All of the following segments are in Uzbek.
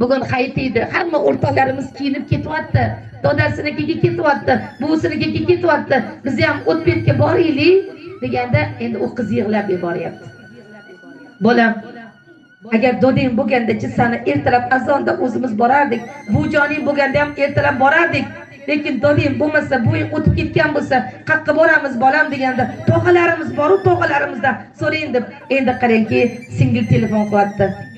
bugun hayit edi hamma o'rtoqlarimiz kiyinib ketyapti. Dodasinikiga ketyapti buvisinikiga ketyapti. Biz ham o'tbetga boraylik deganda endi u qiz yig'lab yuboryapti. Bolam agar doding bo'lgandachi sani ertalab azonda o'zimiz borardik bujoning bo'lganda ham ertalab borardik. Lekin doding bo'lmasa buving o'tib ketgan bo'lsa qayerqa boramiz bolam deganda tog'alarimiz boru tog'alarimizdan so'rang deb endi qarangki singil telefon qilyapti.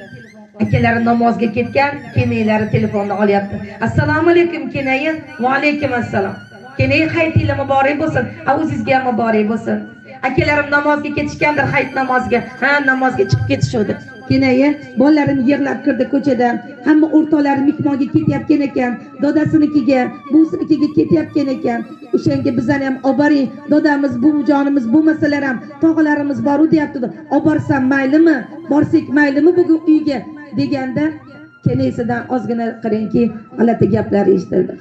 Akalari namozga ketgan kenaylari telefonni olyapti. Assalomu alaykum kenayi va alaykum assalom kenayi hayitingiz muborak bo'lsin. O'zingizga ham muborak bo'lsin. Akalarim namozga ketishgandir hayit namoziga ha namozga chiqib ketishuvdi. Kenayi bolalarim yig'lab kirdi ko'chada. Hamma o'rtoqlari mehmonga ketayotgan ekan. Dodasinikiga buvisinikiga ketayotgan ekan. O'shanga bizani ham olib boring. Dodamiz buvijonimiz bo'lmasalar ham tog'alarimiz boru deyapti olib borsam maylimi? Borsak maylimi bugun uyga? Deganda kenaysidan ozgina qarangki g'alati gaplar eshitildi.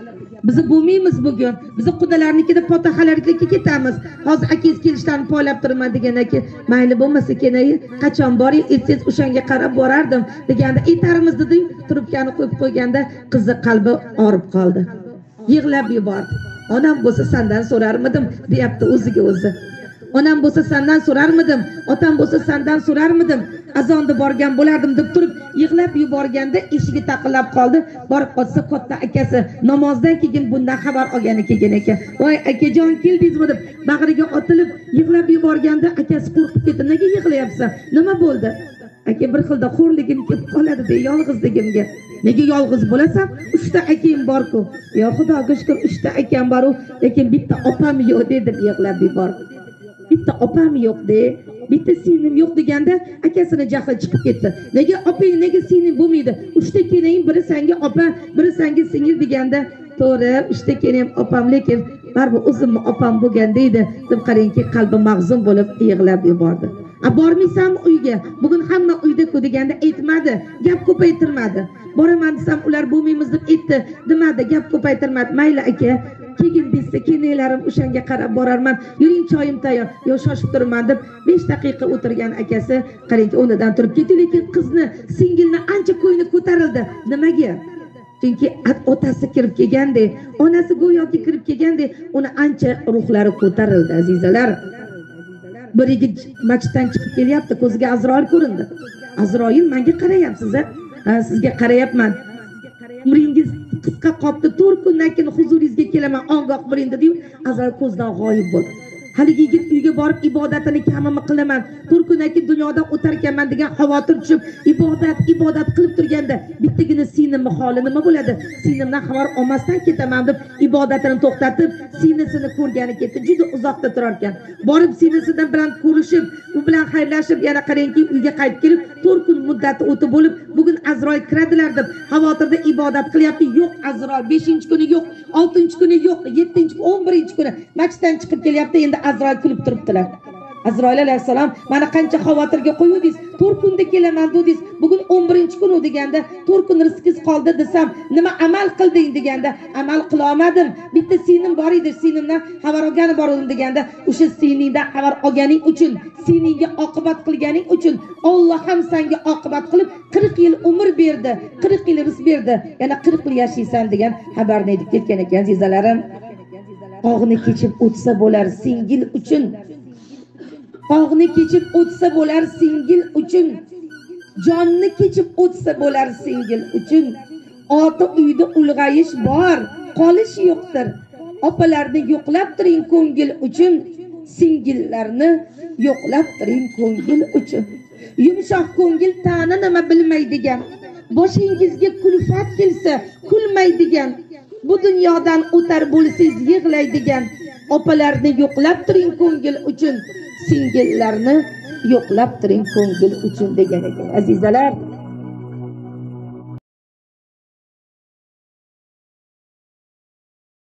Bizni bo'lmaymiz bugun. Bizni qudalarnikida fotihalarga ketamiz. Hozir akangiz kelishlarini poylab turibman degandan keyin mayli bo'lmasa kenayi qachon boring? Aytsangiz o'shanga qarab borardim deganda aytarmiz dediyu trubkani qo'yib qo'yganda qizni qalbi og'rib qoldi. Yig'lab yubordi. Onam bo'lsa sandan so'rarmidim deyapti o'ziga o'zi. Onam bo'lsa sandan so'rarmidim otam bo'lsa sandan so'rarmidim. Azonda borgan bo'lardim deb turib yig'lab yuborganda eshigi taqillab qoldi. Borib qolsa katta akasi namozdan keyin bundan xabar olgani kelgan ekan. Voy akajon keldingizmi deb bag'riga otilib yig'lab yuborganda akasi qo'rqib ketdi. Nega yig'layapsan? Nima bo'ldi? Aka bir xilda xo'rligim kelib qoladida yolg'izligimga. Nega yolg'iz bo'lasan? Uchta akang borku. Yo xudoga shukur uchta akam boru lekin bitta opam yo'q deb yig'lab yubordi bitta opam yo'qde bitta singlim yo'q deganda akasini jahli chiqib ketdi. Nega opang nega singling bo'lmaydi? Uchta keling biri sanga opa biri sanga singil deganda to'g'ri uchta keling opam lekin baribir o'zimni opam bo'lgan deydi. Deb qarangki qalbi mag'zum bo'lib yig'lab yubordi. A bormaysanmi uyga bugun hamma uydaku deganda aytmadi gap ko'paytirmadi. Boraman desam ular bo'lmaymiz deb aytdi demadi gap ko'paytirmadi. Mayli aka keyin desa kelinlarim o'shanga qarab borarman. Yuring choyim tayyor. Yo shoshib turibman deb besh daqiqa o'tirgan akasi qarang o'rnidan turib ketdi lekin qizni singilni ancha ko'ngli ko'tarildi. Nimaga? Chunki otasi kirib kelgandek onasi go'yoki kirib kelgandek uni ancha ruhlari ko'tarildi azizalar. Bir yigit masjiddan chiqib kelyapti ko'ziga azroil ko'rindi. Azroil manga qarayapsiz a sizga qarayapman. Umringiz qisqa qolibdi to'rt kundan keyin huzuringizga kelaman. Ogoh bo'ling dediyu azal ko'zdan g'oyib bo'ldi. Haligi yigit uyga borib ibodatini kamimi qilaman? To'rt kundan keyin dunyodan o'tar ekanman degan xavotir tushib ibodat ibodat qilib turganda bittagina singlimni holi nima bo'ladi? Singlimdan xabar olmasdan ketaman deb ibodatini to'xtatib singlisini ko'rgani ketdi juda uzoqda turar ekan borib singlisi bilan ko'rishib u bilan xayrlashib yana qarangki uyga qaytib kelib to'rt kun muddati o'tib bo'lib bugun azroil kiradilar deb xavotirda ibodat qilyapti. Yo'q azroil beshinchi kuni yo'q oltinchi kuni yo'q yettinchi o'n birinchi kuni masjiddan chiqib kelyapti. Endi azroil kulib turibdilar. Azroil alayhissalom mani qancha xavotirga qo'yuvdingiz? To'rt kunda kelaman dedingiz bugun o'n birinchi kunu deganda to'rt kun rizqingiz qoldi desam nima amal qilding? deganda amal qilolmadim bitta sinim bor edi sinimdan xabar olgani bor edim deganda o'sha siningdan xabar olganing uchun siningga oqibat qilganing uchun olloh ham senga oqibat qilib qirq yil umr berdi qirq yil rizq berdi. Yana qirq yil yashaysan degan xabarni aytib ketgan ekan azizalarim. Og'ni kechib o'tsa bo'lar singil uchun og'ni kechib o'tsa bo'lar singil uchun. Jonni kechib o'tsa bo'lar singil uchun. Oti uyda ulg'ayish bor qolish yo'qdir. Opalarni yo'qlab turing ko'ngil uchun. Singillarni yo'qlab turing ko'ngil uchun. Yumshoq ko'ngil ta'ni nima bilmaydigan. Boshingizga kulfat kelsa kulmaydigan. Bu dunyodan o'tar bo'lsangiz yig'laydigan. Opalarni yo'qlab turing ko'ngil uchun. Singillarni yo'qlab turing ko'ngil uchun degan ekan. Azizalar